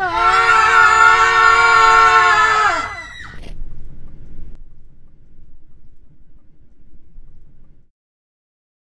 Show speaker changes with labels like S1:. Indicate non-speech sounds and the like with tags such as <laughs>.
S1: Ah! <laughs>